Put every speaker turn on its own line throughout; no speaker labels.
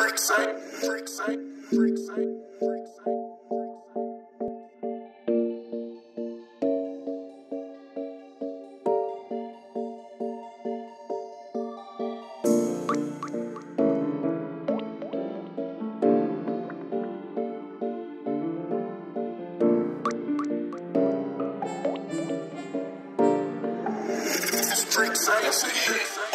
Freak sight, freak sight, freak freak sight. Freak sight,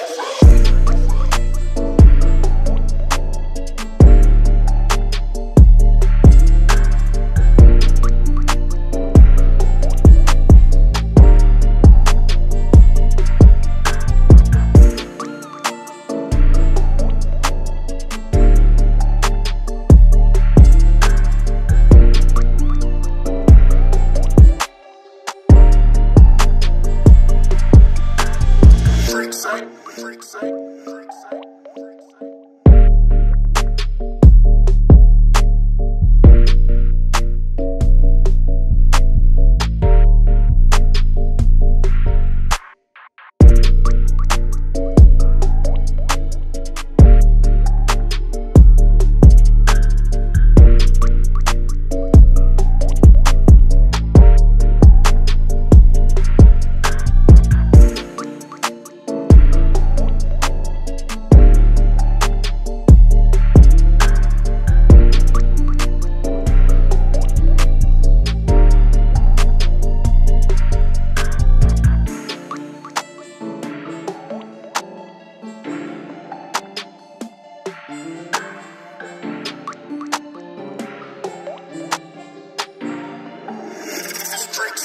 freak sight,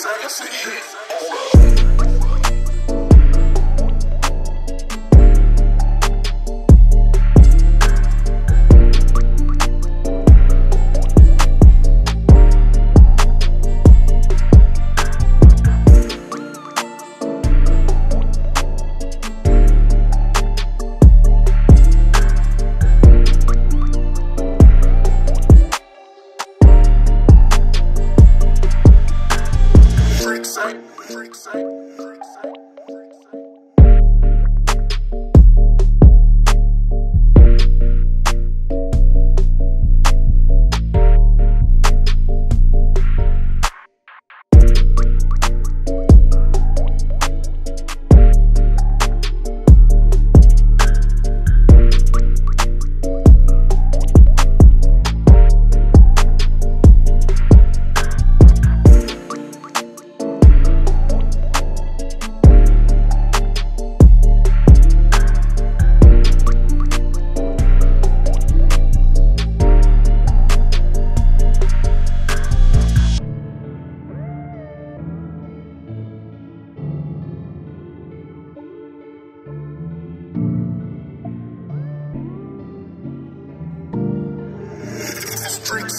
Freak sight, freak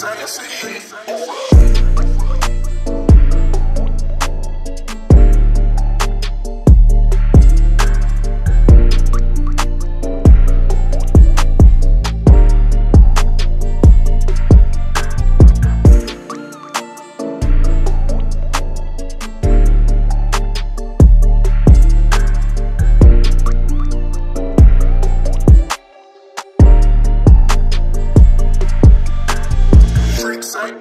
Sight, sake.